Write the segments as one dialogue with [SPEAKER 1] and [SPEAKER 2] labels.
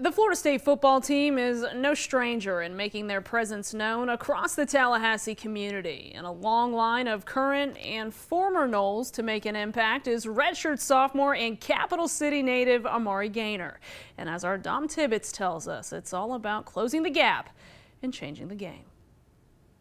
[SPEAKER 1] The Florida State football team is no stranger in making their presence known across the Tallahassee community. And a long line of current and former Noles to make an impact is redshirt sophomore and Capital City native Amari Gainer. And as our Dom Tibbetts tells us, it's all about closing the gap and changing the game.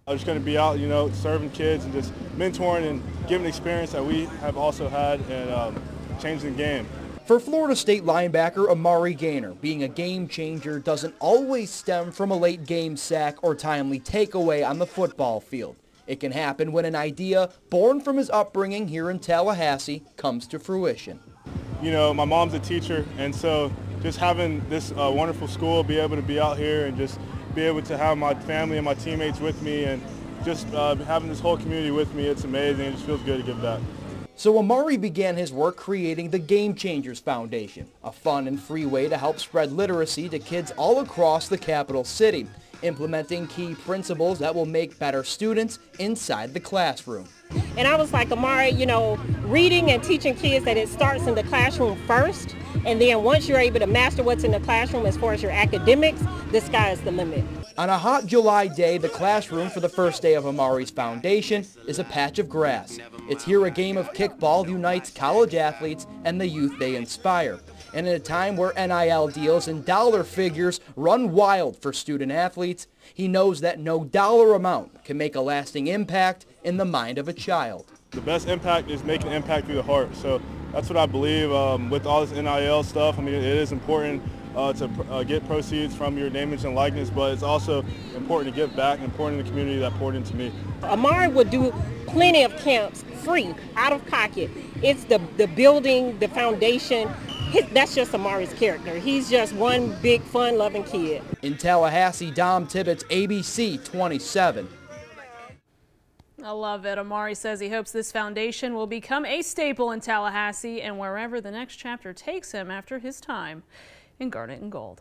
[SPEAKER 2] I'm just going to be out, you know, serving kids and just mentoring and giving experience that we have also had and um, changing the game.
[SPEAKER 3] For Florida State linebacker Amari Gainer, being a game changer doesn't always stem from a late game sack or timely takeaway on the football field. It can happen when an idea born from his upbringing here in Tallahassee comes to fruition.
[SPEAKER 2] You know, my mom's a teacher, and so just having this uh, wonderful school, be able to be out here and just be able to have my family and my teammates with me and just uh, having this whole community with me, it's amazing. It just feels good to give back.
[SPEAKER 3] So Amari began his work creating the Game Changers Foundation, a fun and free way to help spread literacy to kids all across the capital city, implementing key principles that will make better students inside the classroom.
[SPEAKER 4] And I was like, Amari, you know, reading and teaching kids that it starts in the classroom first, and then once you're able to master what's in the classroom as far as your academics, the sky is the limit.
[SPEAKER 3] On a hot July day, the classroom for the first day of Amari's foundation is a patch of grass. It's here a game of kickball unites college athletes and the youth they inspire. And in a time where NIL deals and dollar figures run wild for student athletes, he knows that no dollar amount can make a lasting impact in the mind of a child.
[SPEAKER 2] The best impact is making an impact through the heart. So that's what I believe um, with all this NIL stuff. I mean, it is important uh, to uh, get proceeds from your name, image, and likeness, but it's also important to give back and important to the community that poured into me.
[SPEAKER 4] Amari would do plenty of camps free, out of pocket. It's the, the building, the foundation. His, that's just Amari's character. He's just one big, fun-loving kid.
[SPEAKER 3] In Tallahassee, Dom Tibbetts, ABC 27.
[SPEAKER 1] I love it. Amari says he hopes this foundation will become a staple in Tallahassee and wherever the next chapter takes him after his time in Garnet and Gold.